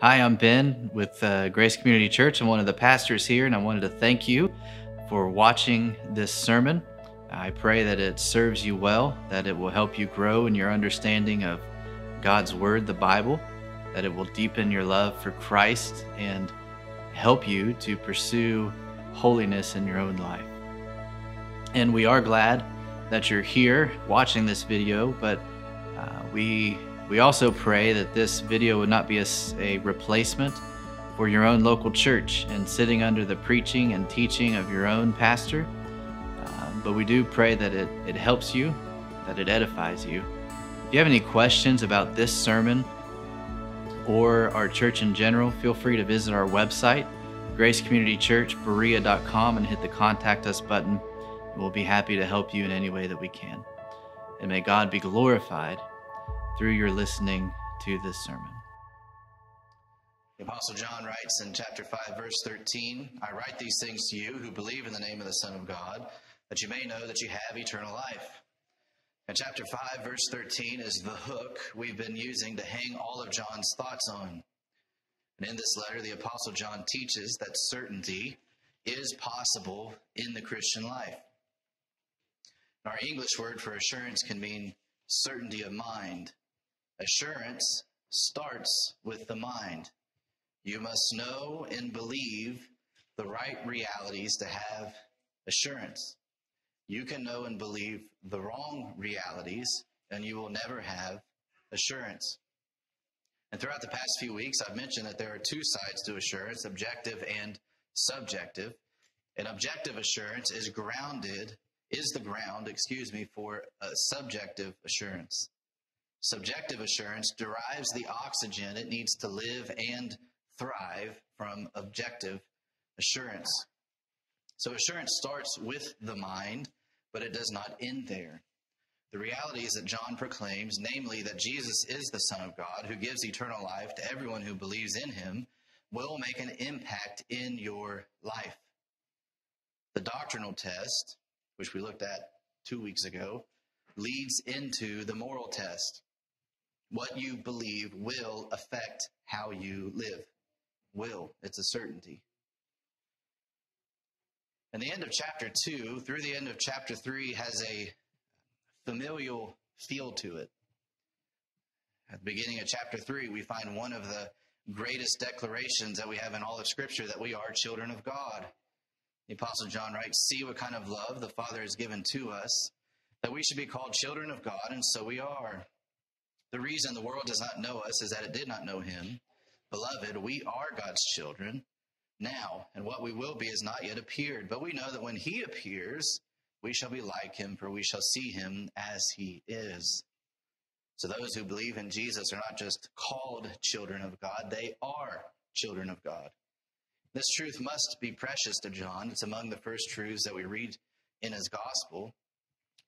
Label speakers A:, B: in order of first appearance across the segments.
A: Hi, I'm Ben with uh, Grace Community Church. I'm one of the pastors here, and I wanted to thank you for watching this sermon. I pray that it serves you well, that it will help you grow in your understanding of God's Word, the Bible, that it will deepen your love for Christ and help you to pursue holiness in your own life. And we are glad that you're here watching this video, but uh, we we also pray that this video would not be a, a replacement for your own local church and sitting under the preaching and teaching of your own pastor. Uh, but we do pray that it, it helps you, that it edifies you. If you have any questions about this sermon or our church in general, feel free to visit our website, gracecommunitychurchberea.com, and hit the Contact Us button. We'll be happy to help you in any way that we can. And may God be glorified through your listening to this sermon.
B: The Apostle John writes in chapter 5, verse 13 I write these things to you who believe in the name of the Son of God, that you may know that you have eternal life. And chapter 5, verse 13 is the hook we've been using to hang all of John's thoughts on. And in this letter, the Apostle John teaches that certainty is possible in the Christian life. Our English word for assurance can mean certainty of mind, Assurance starts with the mind. You must know and believe the right realities to have assurance. You can know and believe the wrong realities, and you will never have assurance. And throughout the past few weeks, I've mentioned that there are two sides to assurance objective and subjective. And objective assurance is grounded, is the ground, excuse me, for a subjective assurance. Subjective assurance derives the oxygen it needs to live and thrive from objective assurance. So assurance starts with the mind, but it does not end there. The realities that John proclaims, namely that Jesus is the Son of God who gives eternal life to everyone who believes in him, will make an impact in your life. The doctrinal test, which we looked at two weeks ago, leads into the moral test. What you believe will affect how you live. Will. It's a certainty. And the end of chapter 2 through the end of chapter 3 has a familial feel to it. At the beginning of chapter 3, we find one of the greatest declarations that we have in all of Scripture that we are children of God. The Apostle John writes, See what kind of love the Father has given to us, that we should be called children of God, and so we are. The reason the world does not know us is that it did not know him. Beloved, we are God's children now, and what we will be has not yet appeared. But we know that when he appears, we shall be like him, for we shall see him as he is. So those who believe in Jesus are not just called children of God, they are children of God. This truth must be precious to John. It's among the first truths that we read in his gospel.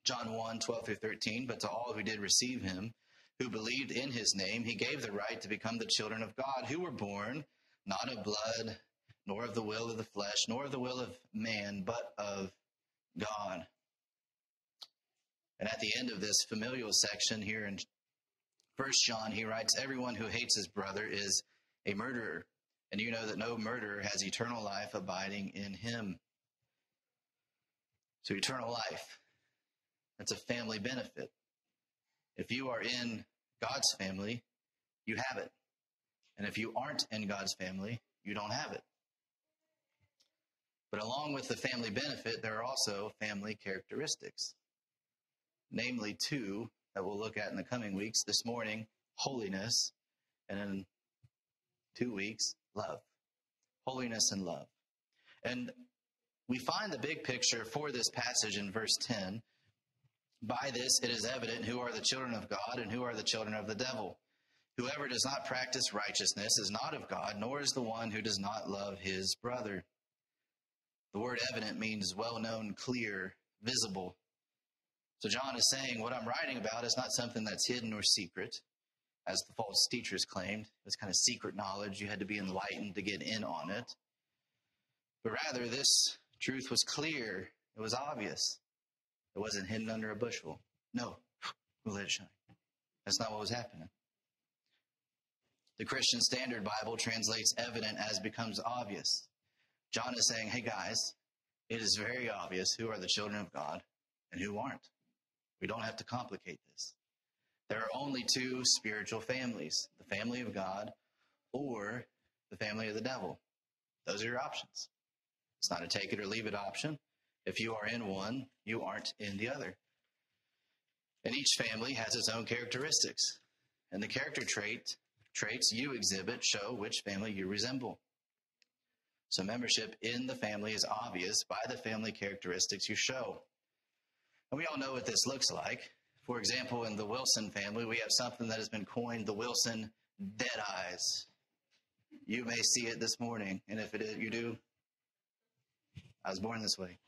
B: John 1 12 through 13. But to all who did receive him, who believed in his name, he gave the right to become the children of God, who were born not of blood, nor of the will of the flesh, nor of the will of man, but of God. And at the end of this familial section here in First John, he writes, Everyone who hates his brother is a murderer, and you know that no murderer has eternal life abiding in him. So, eternal life, that's a family benefit. If you are in God's family, you have it. And if you aren't in God's family, you don't have it. But along with the family benefit, there are also family characteristics. Namely, two that we'll look at in the coming weeks. This morning, holiness, and in two weeks, love. Holiness and love. And we find the big picture for this passage in verse 10 by this it is evident who are the children of God and who are the children of the devil. Whoever does not practice righteousness is not of God, nor is the one who does not love his brother. The word evident means well known, clear, visible. So John is saying what I'm writing about is not something that's hidden or secret, as the false teachers claimed. It was kind of secret knowledge. You had to be enlightened to get in on it. But rather, this truth was clear, it was obvious. It wasn't hidden under a bushel. No, we'll let it shine. That's not what was happening. The Christian Standard Bible translates evident as becomes obvious. John is saying, hey guys, it is very obvious who are the children of God and who aren't. We don't have to complicate this. There are only two spiritual families the family of God or the family of the devil. Those are your options. It's not a take it or leave it option. If you are in one, you aren't in the other. And each family has its own characteristics. And the character trait traits you exhibit show which family you resemble. So membership in the family is obvious by the family characteristics you show. And we all know what this looks like. For example, in the Wilson family, we have something that has been coined the Wilson dead eyes. You may see it this morning, and if it is, you do, I was born this way.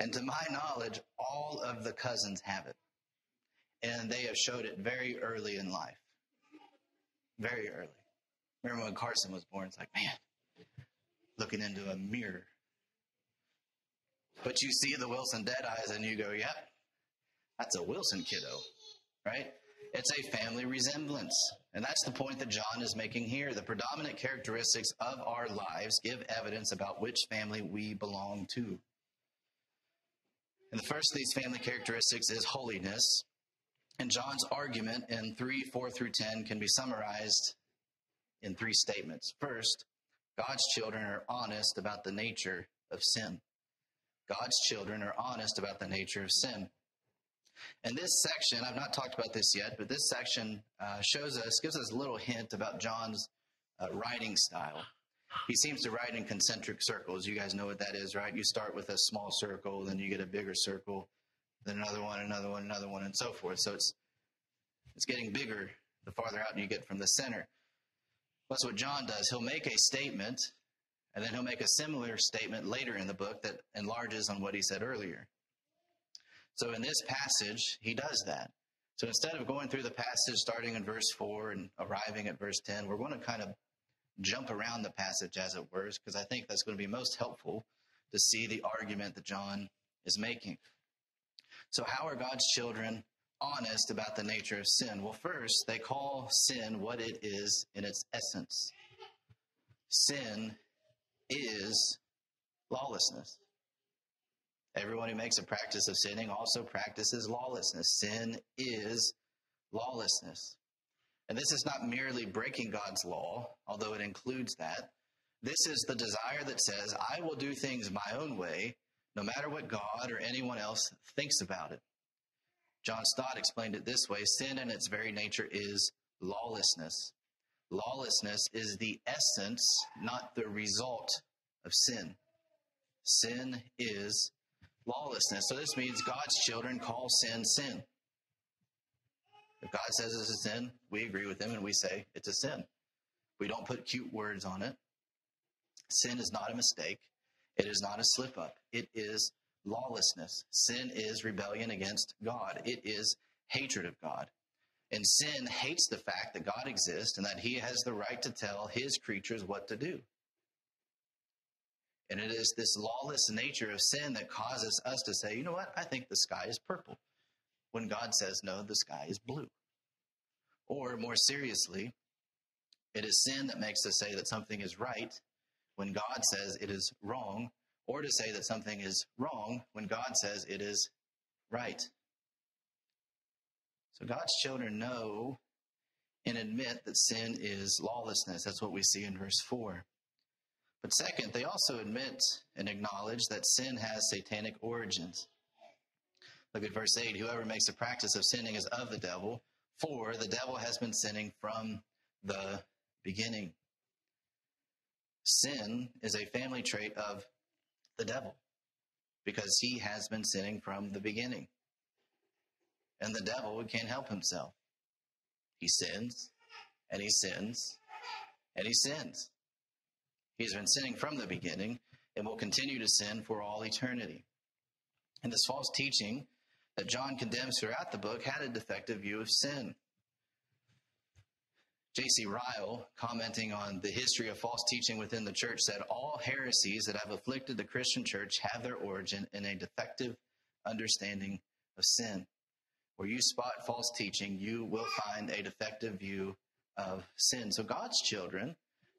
B: And to my knowledge, all of the cousins have it. And they have showed it very early in life. Very early. Remember when Carson was born? It's like, man, looking into a mirror. But you see the Wilson dead eyes and you go, yep, that's a Wilson kiddo, right? It's a family resemblance. And that's the point that John is making here. The predominant characteristics of our lives give evidence about which family we belong to. And the first of these family characteristics is holiness. And John's argument in 3 4 through 10 can be summarized in three statements. First, God's children are honest about the nature of sin. God's children are honest about the nature of sin. And this section, I've not talked about this yet, but this section uh, shows us, gives us a little hint about John's uh, writing style. He seems to write in concentric circles. You guys know what that is, right? You start with a small circle, then you get a bigger circle, then another one, another one, another one, and so forth. So it's it's getting bigger the farther out you get from the center. That's what John does. He'll make a statement, and then he'll make a similar statement later in the book that enlarges on what he said earlier. So in this passage, he does that. So instead of going through the passage starting in verse 4 and arriving at verse 10, we're going to kind of jump around the passage as it were, because I think that's going to be most helpful to see the argument that John is making. So, how are God's children honest about the nature of sin? Well, first, they call sin what it is in its essence. Sin is lawlessness. Everyone who makes a practice of sinning also practices lawlessness. Sin is lawlessness. And this is not merely breaking God's law, although it includes that. This is the desire that says, I will do things my own way, no matter what God or anyone else thinks about it. John Stott explained it this way sin in its very nature is lawlessness. Lawlessness is the essence, not the result of sin. Sin is lawlessness. So this means God's children call sin sin. If God says it's a sin, we agree with him and we say it's a sin. We don't put cute words on it. Sin is not a mistake. It is not a slip up. It is lawlessness. Sin is rebellion against God. It is hatred of God. And sin hates the fact that God exists and that he has the right to tell his creatures what to do. And it is this lawless nature of sin that causes us to say, you know what? I think the sky is purple. When God says, no, the sky is blue. Or more seriously, it is sin that makes us say that something is right when God says it is wrong, or to say that something is wrong when God says it is right. So God's children know and admit that sin is lawlessness. That's what we see in verse 4. But second, they also admit and acknowledge that sin has satanic origins. Look at verse 8 Whoever makes a practice of sinning is of the devil, for the devil has been sinning from the beginning. Sin is a family trait of the devil because he has been sinning from the beginning. And the devil can't help himself. He sins, and he sins, and he sins. He's been sinning from the beginning and will continue to sin for all eternity. And this false teaching that John condemns throughout the book had a defective view of sin. J.C. Ryle, commenting on the history of false teaching within the church, said all heresies that have afflicted the Christian church have their origin in a defective understanding of sin. where you spot false teaching, you will find a defective view of sin. So God's children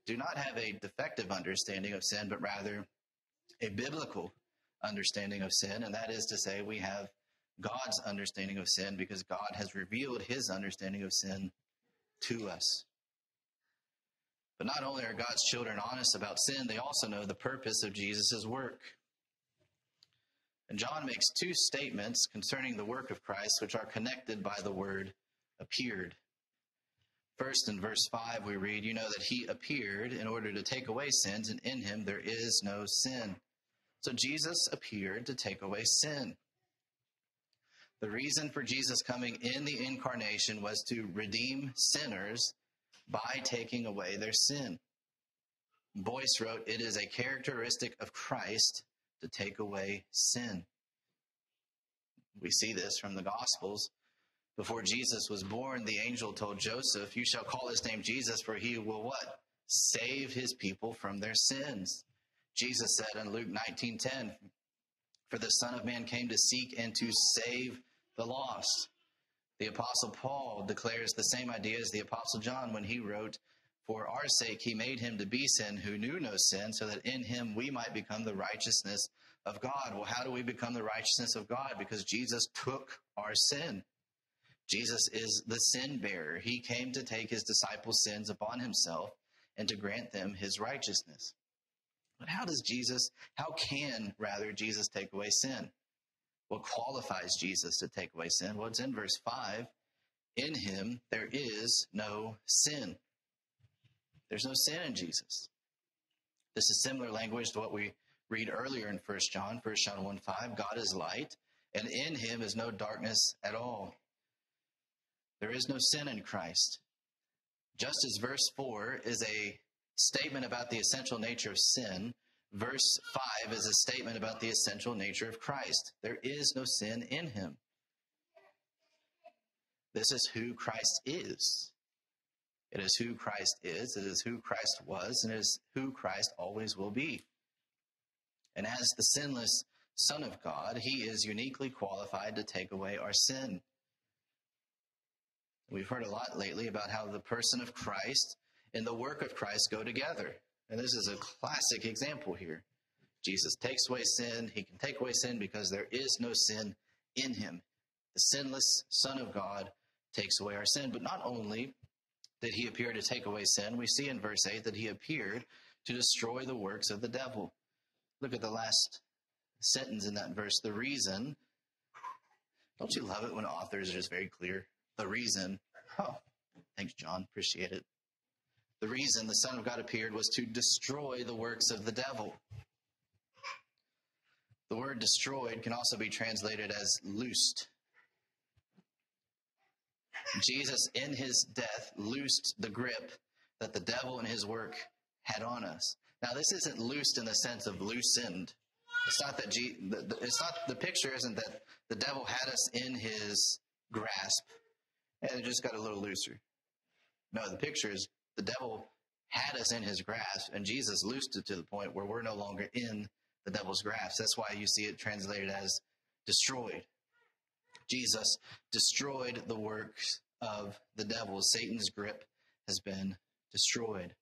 B: do not have a defective understanding of sin, but rather a biblical understanding of sin. And that is to say, we have God's understanding of sin because God has revealed his understanding of sin to us. But not only are God's children honest about sin, they also know the purpose of Jesus' work. And John makes two statements concerning the work of Christ, which are connected by the word appeared. First, in verse 5, we read, You know that he appeared in order to take away sins, and in him there is no sin. So Jesus appeared to take away sin. The reason for Jesus coming in the incarnation was to redeem sinners by taking away their sin. Boice wrote, It is a characteristic of Christ to take away sin. We see this from the Gospels. Before Jesus was born, the angel told Joseph, You shall call his name Jesus, for he will what? Save his people from their sins. Jesus said in Luke 19:10, For the Son of Man came to seek and to save the lost. The Apostle Paul declares the same idea as the Apostle John when he wrote, For our sake he made him to be sin who knew no sin, so that in him we might become the righteousness of God. Well, how do we become the righteousness of God? Because Jesus took our sin. Jesus is the sin bearer. He came to take his disciples' sins upon himself and to grant them his righteousness. But how does Jesus, how can rather Jesus take away sin? What qualifies Jesus to take away sin? Well, it's in verse 5. In him there is no sin. There's no sin in Jesus. This is similar language to what we read earlier in 1 John, 1 John 1 5. God is light, and in him is no darkness at all. There is no sin in Christ. Just as verse 4 is a statement about the essential nature of sin, verse 5 is a statement about the essential nature of Christ. There is no sin in him. This is who Christ is. It is who Christ is, it is who Christ was, and it is who Christ always will be. And as the sinless Son of God, he is uniquely qualified to take away our sin. We've heard a lot lately about how the person of Christ and the work of Christ go together. And this is a classic example here. Jesus takes away sin. He can take away sin because there is no sin in him. The sinless Son of God takes away our sin. But not only did he appear to take away sin, we see in verse 8 that he appeared to destroy the works of the devil. Look at the last sentence in that verse. The reason, don't you love it when authors are just very clear? The reason, oh, thanks, John, appreciate it. The reason the Son of God appeared was to destroy the works of the devil. The word destroyed can also be translated as loosed. Jesus, in his death, loosed the grip that the devil and his work had on us. Now, this isn't loosed in the sense of loosened. It's not that it's not the picture isn't that the devil had us in his grasp and it just got a little looser. No, the picture is the devil had us in his grasp, and Jesus loosed it to the point where we're no longer in the devil's grasp. That's why you see it translated as destroyed. Jesus destroyed the works of the devil. Satan's grip has been destroyed.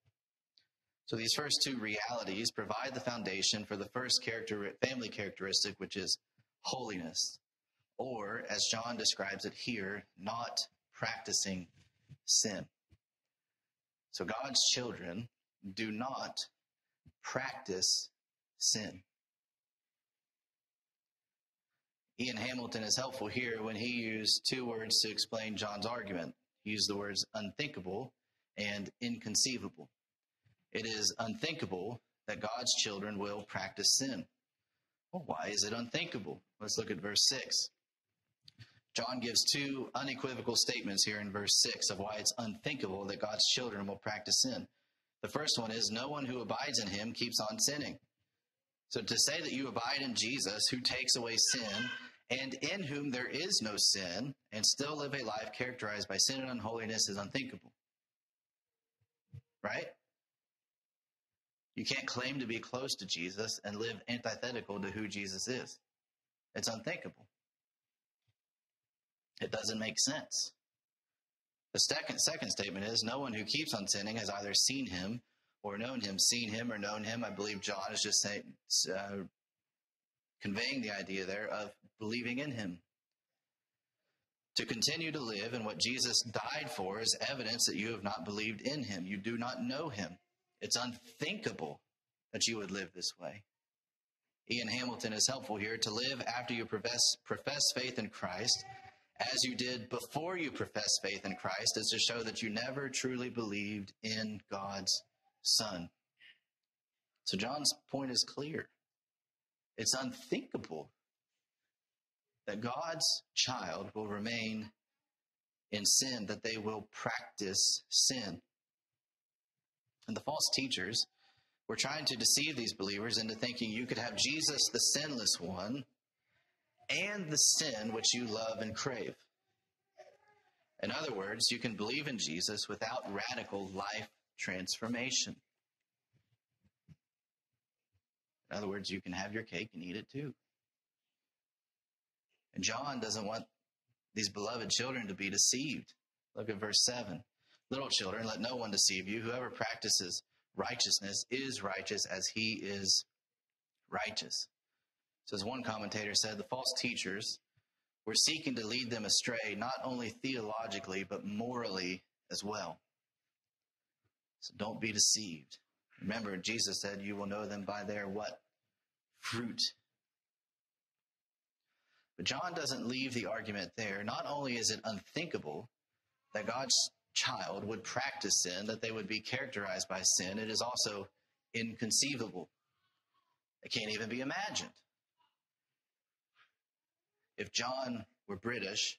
B: So these first two realities provide the foundation for the first character, family characteristic, which is holiness, or as John describes it here, not practicing sin. So God's children do not practice sin. Ian Hamilton is helpful here when he used two words to explain John's argument. He used the words unthinkable and inconceivable. It is unthinkable that God's children will practice sin. Well, why is it unthinkable? Let's look at verse 6. John gives two unequivocal statements here in verse 6 of why it's unthinkable that God's children will practice sin. The first one is no one who abides in him keeps on sinning. So to say that you abide in Jesus, who takes away sin, and in whom there is no sin, and still live a life characterized by sin and unholiness is unthinkable. Right? You can't claim to be close to Jesus and live antithetical to who Jesus is. It's unthinkable. It doesn't make sense. The second, second statement is no one who keeps on sinning has either seen him or known him. Seen him or known him. I believe John is just saying, uh, conveying the idea there of believing in him. To continue to live in what Jesus died for is evidence that you have not believed in him. You do not know him. It's unthinkable that you would live this way. Ian Hamilton is helpful here. To live after you profess, profess faith in Christ as you did before you professed faith in Christ is to show that you never truly believed in God's Son. So John's point is clear. It's unthinkable that God's child will remain in sin, that they will practice sin. And the false teachers were trying to deceive these believers into thinking you could have Jesus, the sinless one, and the sin which you love and crave. In other words, you can believe in Jesus without radical life transformation. In other words, you can have your cake and eat it too. And John doesn't want these beloved children to be deceived. Look at verse 7. Little children, let no one deceive you. Whoever practices righteousness is righteous as he is righteous. So, as one commentator said, the false teachers were seeking to lead them astray, not only theologically, but morally as well. So, don't be deceived. Remember, Jesus said, You will know them by their what? Fruit. But John doesn't leave the argument there. Not only is it unthinkable that God's child would practice sin, that they would be characterized by sin, it is also inconceivable. It can't even be imagined. If John were British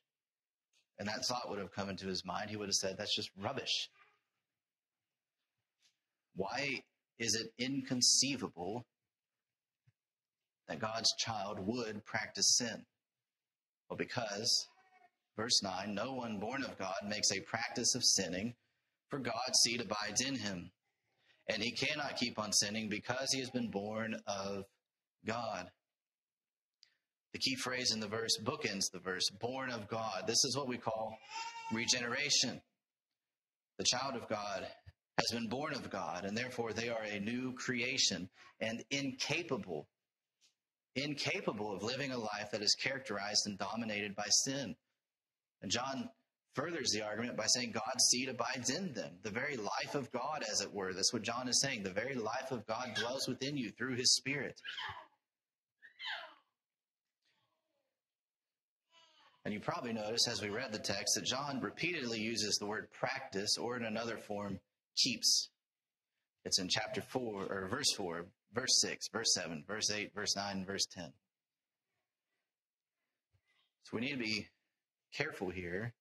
B: and that thought would have come into his mind, he would have said, That's just rubbish. Why is it inconceivable that God's child would practice sin? Well, because, verse 9, no one born of God makes a practice of sinning, for God's seed abides in him. And he cannot keep on sinning because he has been born of God. The key phrase in the verse bookends the verse born of God. This is what we call regeneration. The child of God has been born of God, and therefore they are a new creation and incapable, incapable of living a life that is characterized and dominated by sin. And John furthers the argument by saying God's seed abides in them, the very life of God, as it were. That's what John is saying. The very life of God dwells within you through his Spirit. And you probably noticed as we read the text that John repeatedly uses the word practice or in another form, keeps. It's in chapter 4 or verse 4, verse 6, verse 7, verse 8, verse 9, verse 10. So we need to be careful here.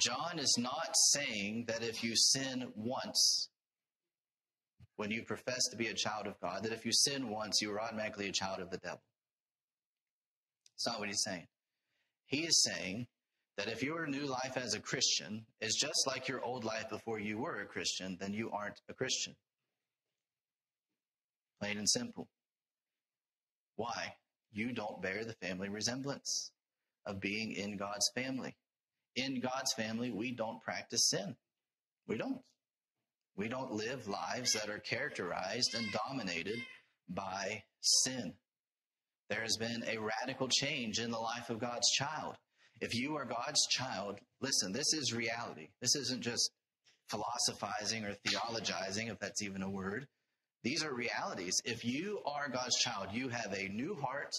B: John is not saying that if you sin once, when you profess to be a child of God, that if you sin once, you are automatically a child of the devil. It's not what he's saying. He is saying that if your new life as a Christian is just like your old life before you were a Christian, then you aren't a Christian. Plain and simple. Why? You don't bear the family resemblance of being in God's family. In God's family, we don't practice sin. We don't. We don't live lives that are characterized and dominated by sin. There has been a radical change in the life of God's child. If you are God's child, listen, this is reality. This isn't just philosophizing or theologizing, if that's even a word. These are realities. If you are God's child, you have a new heart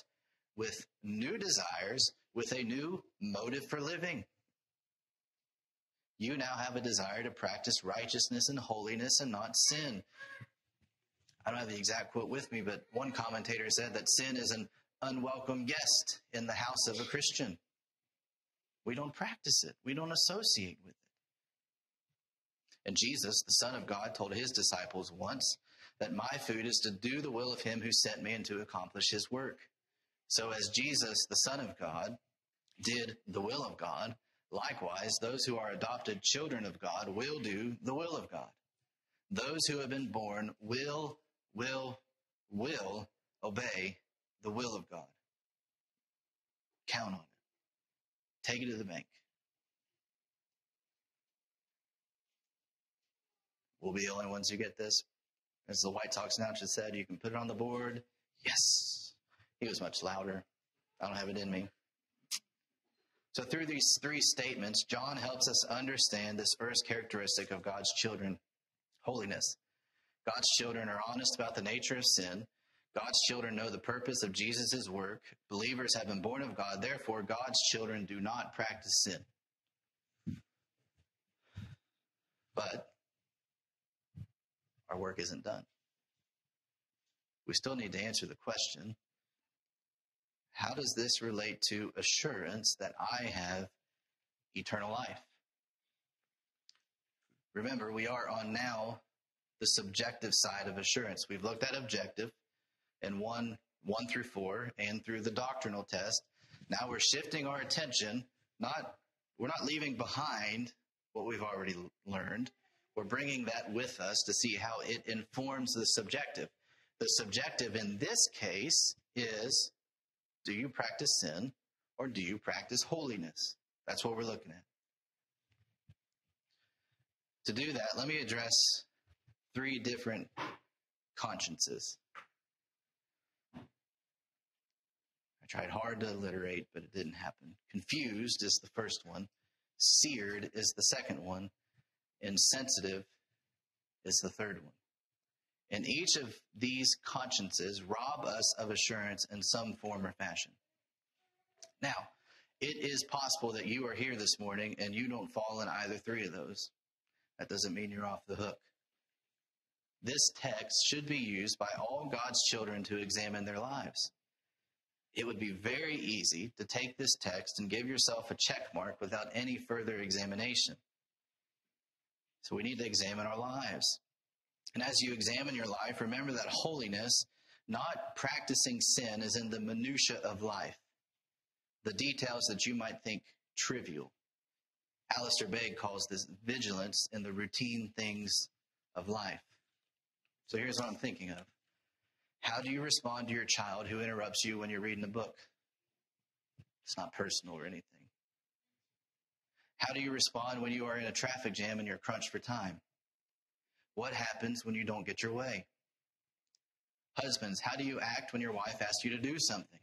B: with new desires, with a new motive for living. You now have a desire to practice righteousness and holiness and not sin. I don't have the exact quote with me, but one commentator said that sin is an unwelcome guest in the house of a Christian. We don't practice it, we don't associate with it. And Jesus, the Son of God, told his disciples once that my food is to do the will of him who sent me and to accomplish his work. So, as Jesus, the Son of God, did the will of God, likewise, those who are adopted children of God will do the will of God. Those who have been born will, will, will obey the will of God. Count on it. Take it to the bank. We'll be the only ones who get this. As the White Sox announcer said, you can put it on the board. Yes. He was much louder. I don't have it in me. So, through these three statements, John helps us understand this first characteristic of God's children holiness. God's children are honest about the nature of sin. God's children know the purpose of Jesus' work. Believers have been born of God. Therefore, God's children do not practice sin. But our work isn't done. We still need to answer the question how does this relate to assurance that I have eternal life? Remember, we are on now the subjective side of assurance. We've looked at objective and 1, 1 through 4 and through the doctrinal test. Now we're shifting our attention, not we're not leaving behind what we've already learned. We're bringing that with us to see how it informs the subjective. The subjective in this case is do you practice sin or do you practice holiness? That's what we're looking at. To do that, let me address three different consciences. I tried hard to alliterate, but it didn't happen. Confused is the first one, seared is the second one, insensitive is the third one. And each of these consciences rob us of assurance in some form or fashion. Now, it is possible that you are here this morning and you don't fall in either three of those. That doesn't mean you're off the hook. This text should be used by all God's children to examine their lives. It would be very easy to take this text and give yourself a check mark without any further examination. So we need to examine our lives. And as you examine your life, remember that holiness, not practicing sin, is in the minutia of life, the details that you might think trivial. Alistair Begg calls this vigilance in the routine things of life. So here's what I'm thinking of. How do you respond to your child who interrupts you when you're reading a book? It's not personal or anything. How do you respond when you are in a traffic jam and you're crunched for time? What happens when you don't get your way? Husbands, how do you act when your wife asks you to do something?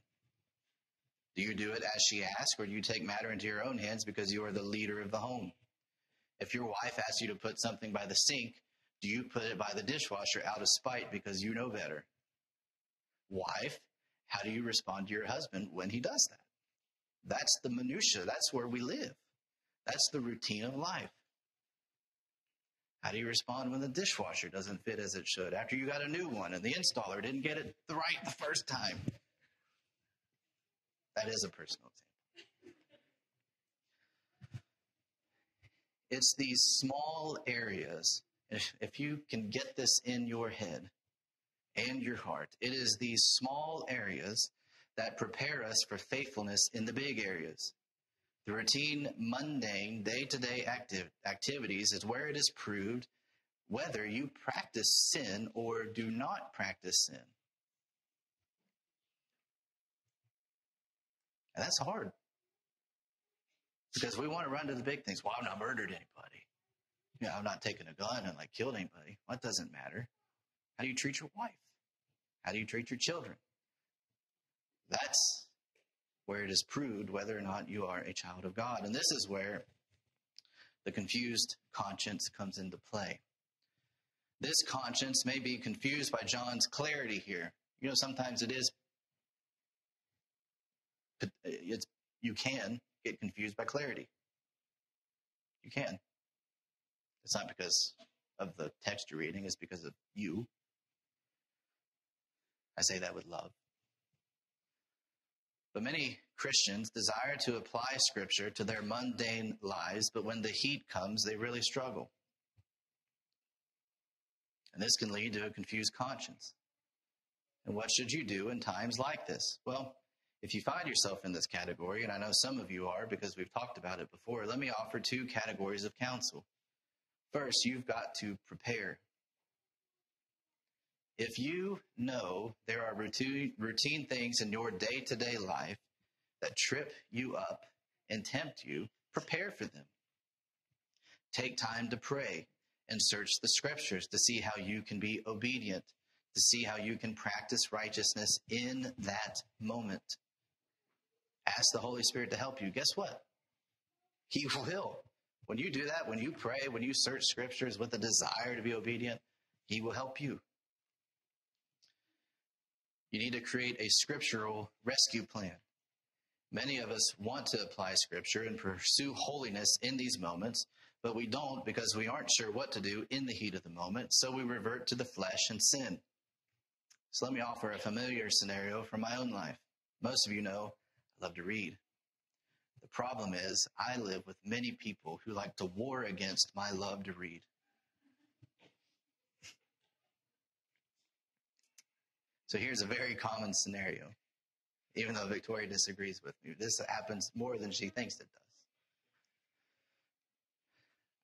B: Do you do it as she asks, or do you take matter into your own hands because you are the leader of the home? If your wife asks you to put something by the sink, do you put it by the dishwasher out of spite because you know better? Wife, how do you respond to your husband when he does that? That's the minutia. That's where we live. That's the routine of life. How do you respond when the dishwasher doesn't fit as it should after you got a new one and the installer didn't get it right the first time? That is a personal example. It's these small areas. If, if you can get this in your head and your heart, it is these small areas that prepare us for faithfulness in the big areas. The routine, mundane, day to day activities is where it is proved whether you practice sin or do not practice sin. And that's hard. Because we want to run to the big things. Well, I've not murdered anybody. You know, I've not taken a gun and like killed anybody. Well, that doesn't matter. How do you treat your wife? How do you treat your children? That's where it is proved whether or not you are a child of God. And this is where the confused conscience comes into play. This conscience may be confused by John's clarity here. You know, sometimes it is, it's, you can get confused by clarity. You can. It's not because of the text you're reading, it's because of you. I say that with love. But many Christians desire to apply Scripture to their mundane lives, but when the heat comes, they really struggle. And this can lead to a confused conscience. And what should you do in times like this? Well, if you find yourself in this category, and I know some of you are because we've talked about it before, let me offer two categories of counsel. First, you've got to prepare. If you know there are routine, routine things in your day to day life that trip you up and tempt you, prepare for them. Take time to pray and search the scriptures to see how you can be obedient, to see how you can practice righteousness in that moment. Ask the Holy Spirit to help you. Guess what? He will. When you do that, when you pray, when you search scriptures with a desire to be obedient, He will help you. You need to create a scriptural rescue plan. Many of us want to apply scripture and pursue holiness in these moments, but we don't because we aren't sure what to do in the heat of the moment, so we revert to the flesh and sin. So let me offer a familiar scenario from my own life. Most of you know I love to read. The problem is, I live with many people who like to war against my love to read. So here's a very common scenario, even though Victoria disagrees with me. This happens more than she thinks it does.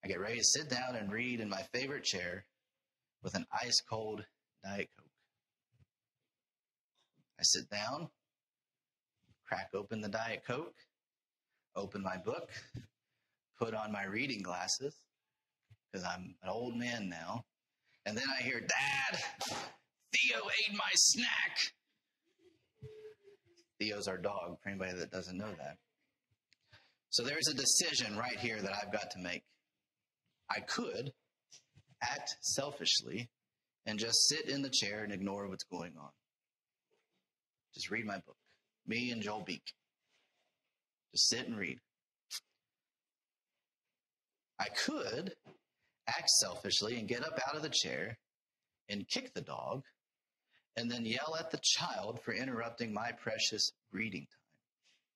B: I get ready to sit down and read in my favorite chair with an ice cold Diet Coke. I sit down, crack open the Diet Coke, open my book, put on my reading glasses, because I'm an old man now, and then I hear, Dad, Theo ate my snack. Theo's our dog, for anybody that doesn't know that. So there's a decision right here that I've got to make. I could act selfishly and just sit in the chair and ignore what's going on. Just read my book. Me and Joel Beeke. Just sit and read. I could act selfishly and get up out of the chair and kick the dog and then yell at the child for interrupting my precious reading time.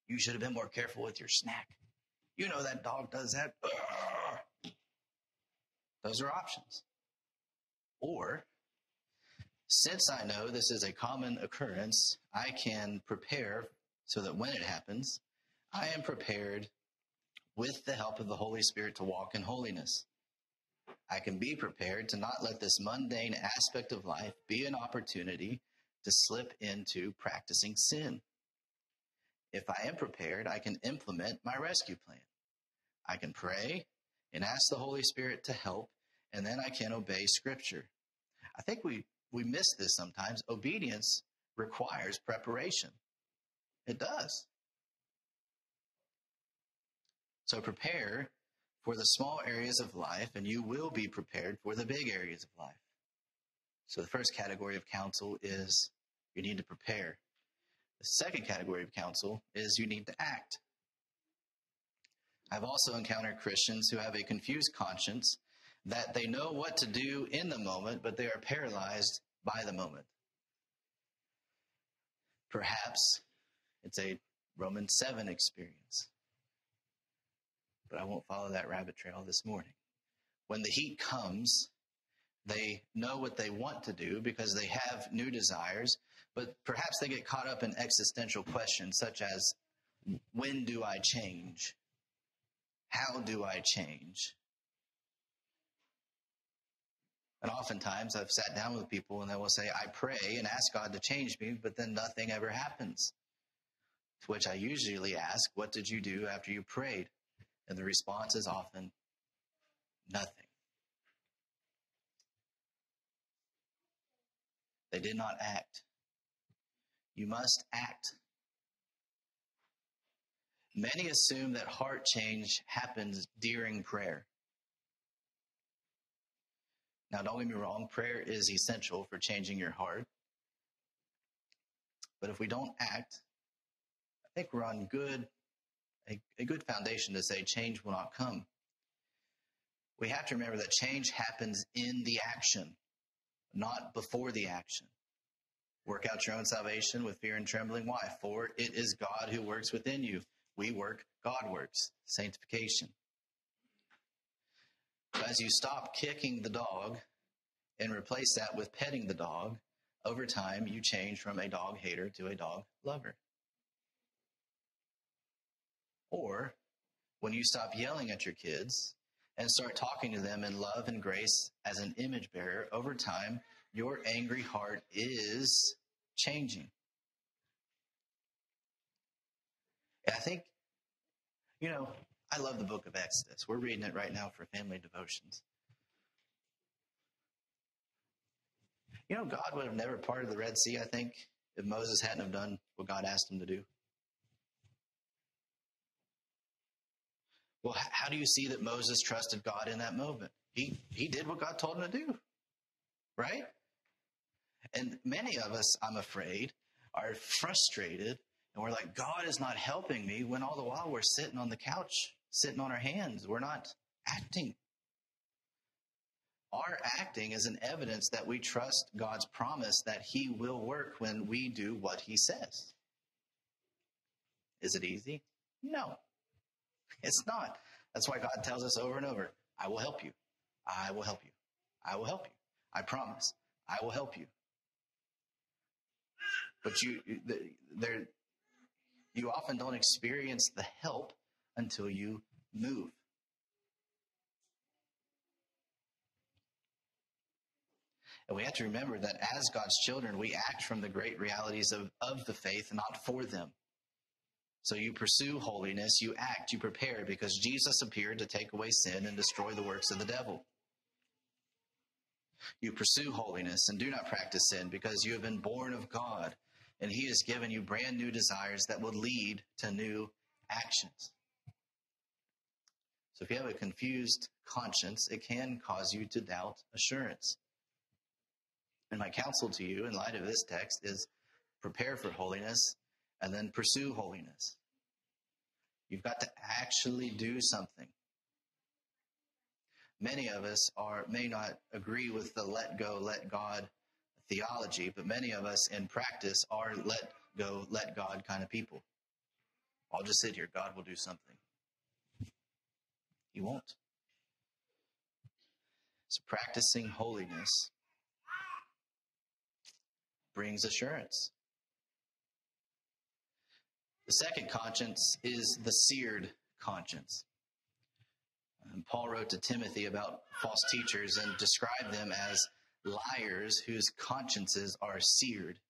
B: You should have been more careful with your snack. You know that dog does that. Those are options. Or, since I know this is a common occurrence, I can prepare so that when it happens, I am prepared with the help of the Holy Spirit to walk in holiness. I can be prepared to not let this mundane aspect of life be an opportunity to slip into practicing sin. If I am prepared, I can implement my rescue plan. I can pray and ask the Holy Spirit to help, and then I can obey Scripture. I think we, we miss this sometimes. Obedience requires preparation. It does. So prepare for the small areas of life, and you will be prepared for the big areas of life. So the first category of counsel is you need to prepare. The second category of counsel is you need to act. I've also encountered Christians who have a confused conscience that they know what to do in the moment, but they are paralyzed by the moment. Perhaps it's a Romans 7 experience. But I won't follow that rabbit trail this morning. When the heat comes, they know what they want to do because they have new desires, but perhaps they get caught up in existential questions such as when do I change? How do I change? And oftentimes I've sat down with people and they will say, I pray and ask God to change me, but then nothing ever happens. To which I usually ask, What did you do after you prayed? And the response is often nothing. They did not act. You must act. Many assume that heart change happens during prayer. Now, don't get me wrong, prayer is essential for changing your heart. But if we don't act, I think we're on good a, a good foundation to say change will not come. We have to remember that change happens in the action, not before the action. Work out your own salvation with fear and trembling. Why? For it is God who works within you. We work, God works. Sanctification. As you stop kicking the dog and replace that with petting the dog, over time you change from a dog hater to a dog lover. Or when you stop yelling at your kids and start talking to them in love and grace as an image bearer, over time, your angry heart is changing. I think, you know, I love the book of Exodus. We're reading it right now for family devotions. You know, God would have never parted the Red Sea, I think, if Moses hadn't have done what God asked him to do. Well, how do you see that Moses trusted God in that moment? He, he did what God told him to do, right? And many of us, I'm afraid, are frustrated and we're like, God is not helping me when all the while we're sitting on the couch, sitting on our hands. We're not acting. Our acting is an evidence that we trust God's promise that He will work when we do what He says. Is it easy? No, it's not. That's why God tells us over and over I will help you. I will help you. I will help you. I promise. I will help you. But you, there, you often don't experience the help until you move. And we have to remember that as God's children, we act from the great realities of, of the faith, not for them. So you pursue holiness, you act, you prepare, because Jesus appeared to take away sin and destroy the works of the devil. You pursue holiness and do not practice sin because you have been born of God and He has given you brand new desires that will lead to new actions. So if you have a confused conscience, it can cause you to doubt assurance. And my counsel to you in light of this text is prepare for holiness and then pursue holiness. You've got to actually do something. Many of us are may not agree with the let go, let God theology, but many of us in practice are let go, let God kind of people. I'll just sit here. God will do something. He won't. So practicing holiness brings assurance. The second conscience is the seared conscience. Paul wrote to Timothy about false teachers and described them as liars whose consciences are seared.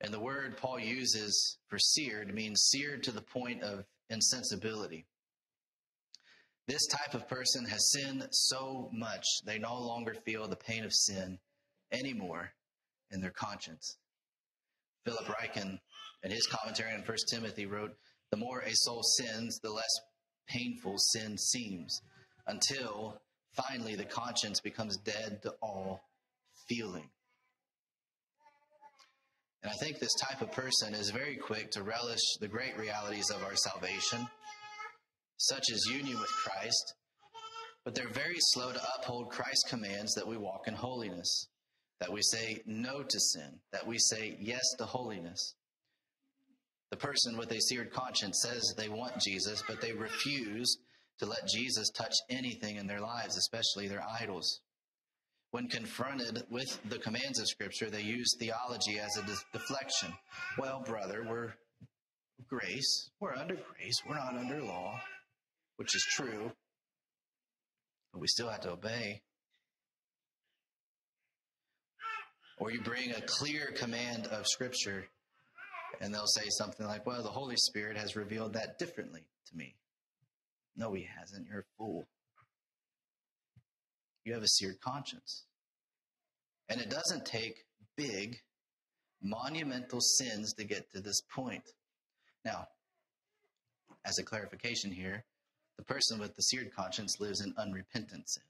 B: And the word Paul uses for seared means seared to the point of insensibility. This type of person has sinned so much they no longer feel the pain of sin anymore in their conscience. Philip Ryken, in his commentary on 1 Timothy, wrote, The more a soul sins, the less painful sin seems, until Finally, the conscience becomes dead to all feeling. And I think this type of person is very quick to relish the great realities of our salvation, such as union with Christ, but they're very slow to uphold Christ's commands that we walk in holiness, that we say no to sin, that we say yes to holiness. The person with a seared conscience says they want Jesus, but they refuse to let Jesus touch anything in their lives, especially their idols. When confronted with the commands of Scripture, they use theology as a deflection. Well, brother, we're grace. We're under grace. We're not under law, which is true, but we still have to obey. Or you bring a clear command of Scripture, and they'll say something like, Well, the Holy Spirit has revealed that differently to me. No, he hasn't. You're a fool. You have a seared conscience. And it doesn't take big, monumental sins to get to this point. Now, as a clarification here, the person with the seared conscience lives in unrepentant sin.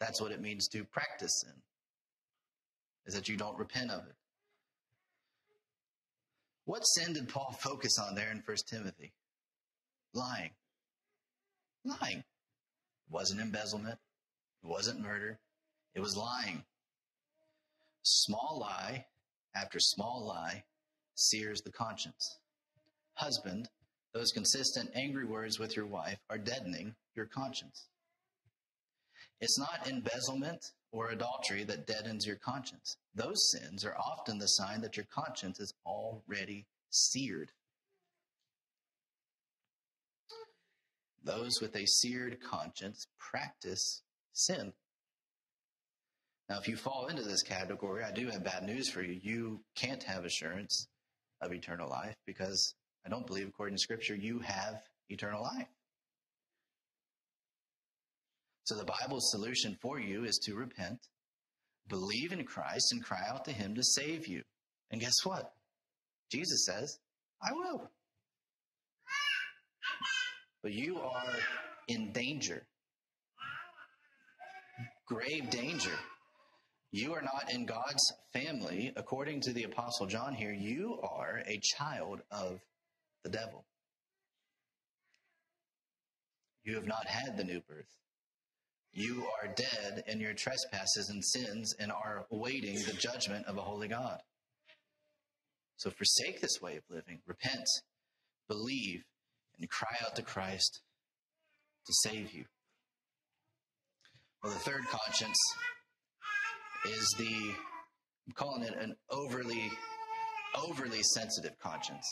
B: That's what it means to practice sin, is that you don't repent of it. What sin did Paul focus on there in 1 Timothy? Lying lying. It wasn't embezzlement. It wasn't murder. It was lying. Small lie after small lie sears the conscience. Husband, those consistent angry words with your wife are deadening your conscience. It's not embezzlement or adultery that deadens your conscience. Those sins are often the sign that your conscience is already seared. Those with a seared conscience practice sin. Now, if you fall into this category, I do have bad news for you. You can't have assurance of eternal life because I don't believe, according to Scripture, you have eternal life. So the Bible's solution for you is to repent, believe in Christ and cry out to him to save you. And guess what? Jesus says, I will. But you are in danger, grave danger. You are not in God's family. According to the Apostle John here, you are a child of the devil. You have not had the new birth. You are dead in your trespasses and sins and are awaiting the judgment of a holy God. So forsake this way of living, repent, believe, and cry out to Christ to save you. Well, the third conscience is the, I'm calling it an overly, overly sensitive conscience.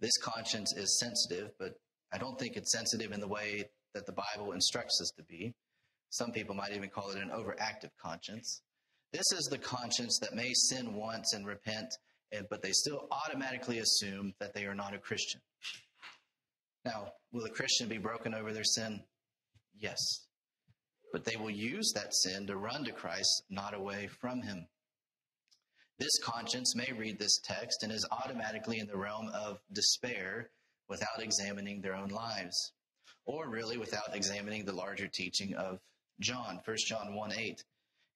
B: This conscience is sensitive, but I don't think it's sensitive in the way that the Bible instructs us to be. Some people might even call it an overactive conscience. This is the conscience that may sin once and repent, but they still automatically assume that they are not a Christian. Now, will a Christian be broken over their sin? Yes. But they will use that sin to run to Christ, not away from Him. This conscience may read this text and is automatically in the realm of despair without examining their own lives, or really without examining the larger teaching of John, 1 John 1 8.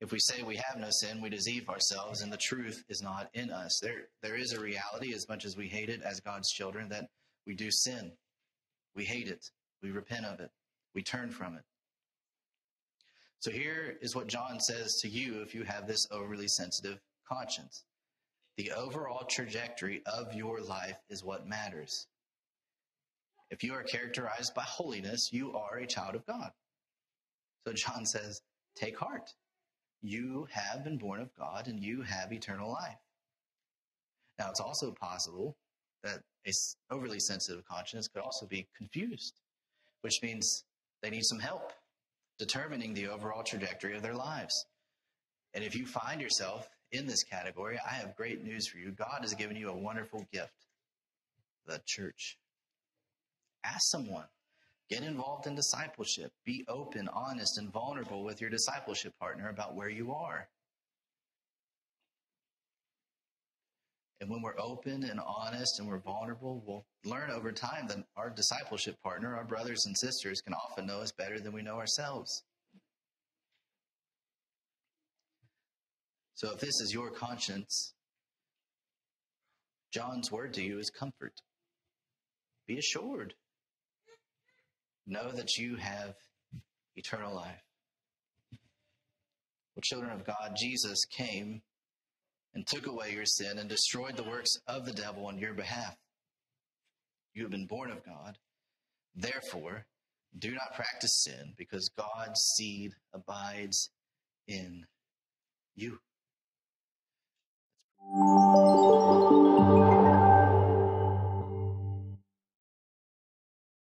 B: If we say we have no sin, we deceive ourselves, and the truth is not in us. There, there is a reality, as much as we hate it as God's children, that we do sin. We hate it. We repent of it. We turn from it. So here is what John says to you if you have this overly sensitive conscience. The overall trajectory of your life is what matters. If you are characterized by holiness, you are a child of God. So John says, take heart you have been born of God and you have eternal life. Now, it's also possible that a overly sensitive conscience could also be confused, which means they need some help determining the overall trajectory of their lives. And if you find yourself in this category, I have great news for you. God has given you a wonderful gift the church. Ask someone Get involved in discipleship. Be open, honest, and vulnerable with your discipleship partner about where you are. And when we're open and honest and we're vulnerable, we'll learn over time that our discipleship partner, our brothers and sisters, can often know us better than we know ourselves. So if this is your conscience, John's word to you is comfort. Be assured know that you have eternal life. Well, children of God, Jesus came and took away your sin and destroyed the works of the devil on your behalf. You have been born of God. Therefore, do not practice sin because God's seed abides in you.